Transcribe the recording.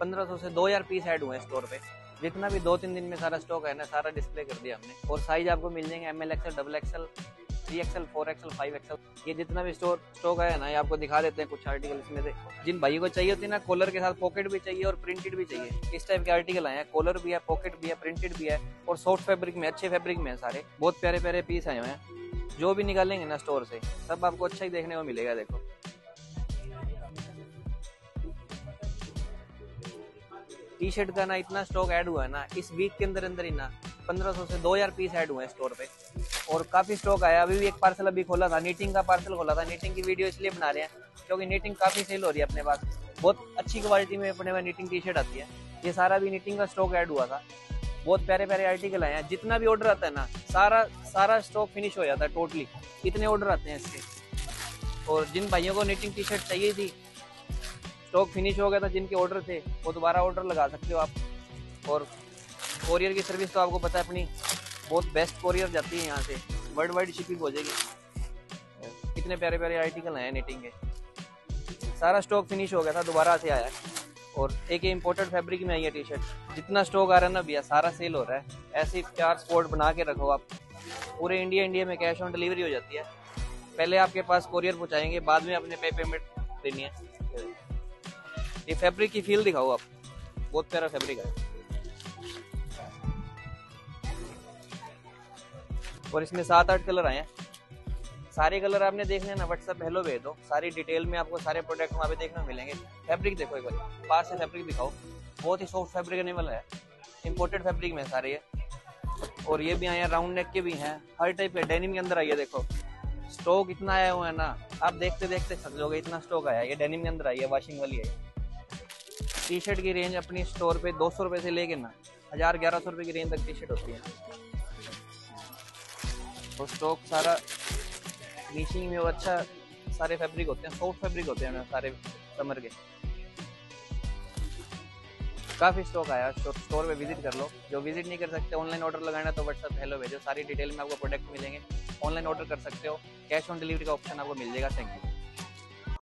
1500 से 2000 piece add हुए हैं स्टोर पे। जितना भी दो तीन दिन में सारा स्टॉक है ना, सारा डिस्प्ले कर दिया हमने। और साइज़ आपको मिल जाएँगे M L XL double XL three XL four XL five XL ये जितना भी स्टोर स्टॉक है ना, ये आपको दिखा देते हैं कुछ आर्टिकल इसमें से। जिन भाइयों को चाहिए होती है ना कॉलर के साथ पॉकेट भी चाहिए और प्रिंटेड भी चाहिए। इस टाइप के आर्टिकल आए हैं। कॉलर भी है पॉकेट भी है प्रिंटेड भी है और सॉफ्ट फैब्रिक में, अच्छे फैब्रिक में है सारे। बहुत प्यारे प्यारे पीस आए हुए हैं। जो भी निकालेंगे ना स्टोर से, सब आपको अच्छा ही देखने को मिलेगा, देखो। टी शर्ट का ना इतना स्टॉक ऐड हुआ है ना, इस वीक के अंदर अंदर ही ना 1500 से 2000 पीस ऐड हुए हैं स्टोर पे। और काफ़ी स्टॉक आया। अभी भी एक पार्सल अभी खोला था नीटिंग का पार्सल खोला था। नीटिंग की वीडियो इसलिए बना रहे हैं, क्योंकि नीटिंग काफ़ी सेल हो रही है अपने पास। बहुत अच्छी क्वालिटी में अपने नीटिंग टी शर्ट आती है। ये सारा भी नीटिंग का स्टॉक ऐड हुआ था। बहुत प्यारे प्यारे आर्टिकल आए हैं। जितना भी ऑर्डर आता है ना, सारा सारा स्टॉक फिनिश हो जाता है टोटली इतने ऑर्डर आते हैं इसके। और जिन भाइयों को नीटिंग टी शर्ट चाहिए थी स्टॉक फिनिश हो गया था जिनके ऑर्डर थे, वो दोबारा ऑर्डर लगा सकते हो आप। और कोरियर की सर्विस तो आपको पता है, अपनी बहुत बेस्ट कोरियर जाती है यहाँ से। वर्ल्ड वाइड शिपिंग हो जाएगी। कितने प्यारे प्यारे आर्टिकल हैं निटिंग के। सारा स्टॉक फिनिश हो गया था, दोबारा से आया। और एक इम्पोर्टेड फैब्रिक में आई है टी शर्ट जितना स्टॉक आ रहा है ना भैया, सारा सेल हो रहा है। ऐसे चार स्पॉट बना के रखो आप। पूरे इंडिया इंडिया में कैश ऑन डिलीवरी हो जाती है। पहले आपके पास कोरियर पहुंचाएँगे, बाद में अपने पे पेमेंट देनी है। ये फैब्रिक की फील दिखाओ आप। बहुत प्यारा फैब्रिक है। और इसमें सात आठ कलर आए हैं। सारे कलर आपने देखने ना व्हाट्सएप हेलो भेज दो। सारी डिटेल में आपको सारे प्रोडक्ट वहाँ पे देखने मिलेंगे। फैब्रिक देखो एक बार। पास से फैब्रिक दिखाओ। बहुत ही सॉफ्ट फैब्रिक आने वाला है। इम्पोर्टेड फैब्रिक में सारे ये। और ये भी आए हैं राउंड नेक के भी हैं। हर टाइप के डेनिम के अंदर आइए देखो। स्टॉक इतना आया हुआ है ना। आप देखते देखते समझोगे इतना स्टॉक आया ये डेनिम के अंदर आई है वॉशिंग वाली है। टी शर्ट की रेंज अपनी स्टोर पे दो सौ रुपये से लेके ना, हज़ार ग्यारह सौ रुपये की रेंज तक टी शर्ट होती है। तो स्टॉक सारा फिनिशिंग में वो अच्छा सारे फैब्रिक होते हैं सॉफ्ट फैब्रिक होते हैं सारे समर के। काफ़ी स्टॉक आया स्टोर पे विज़िट कर लो। जो विज़िट नहीं कर सकते ऑनलाइन ऑर्डर लगाना तो व्हाट्सअप हेलो भेजो, सारी डिटेल में आपको प्रोडक्ट मिलेंगे। ऑनलाइन ऑर्डर कर सकते हो कैश ऑन डिलीवरी का ऑप्शन आपको मिल जाएगा थैंक यू